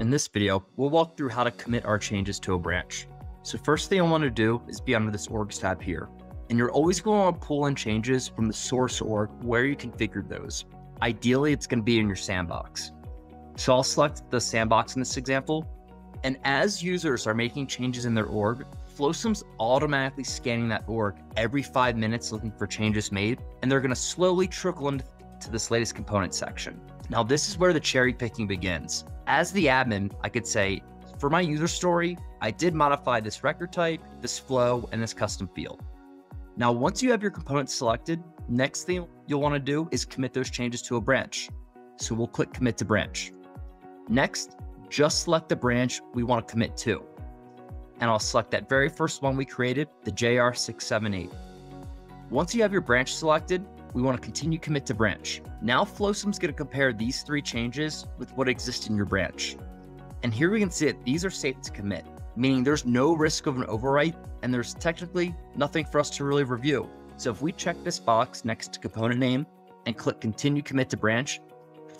In this video, we'll walk through how to commit our changes to a branch. So first thing I want to do is be under this orgs tab here. And you're always going to want to pull in changes from the source org where you configured those. Ideally, it's going to be in your sandbox. So I'll select the sandbox in this example. And as users are making changes in their org, Flosum's automatically scanning that org every five minutes looking for changes made, and they're going to slowly trickle into this latest component section. Now, this is where the cherry picking begins. As the admin, I could say, for my user story, I did modify this record type, this flow, and this custom field. Now, once you have your components selected, next thing you'll want to do is commit those changes to a branch. So we'll click commit to branch. Next, just select the branch we want to commit to. And I'll select that very first one we created, the JR678. Once you have your branch selected, we want to continue commit to branch. Now Flosum's going to compare these three changes with what exists in your branch. And here we can see that these are safe to commit, meaning there's no risk of an overwrite and there's technically nothing for us to really review. So if we check this box next to component name and click continue commit to branch,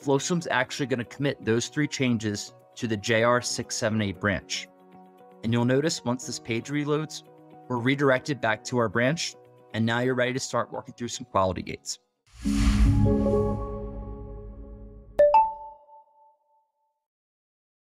Flosum's actually going to commit those three changes to the JR678 branch. And you'll notice once this page reloads, we're redirected back to our branch and now you're ready to start working through some quality gates.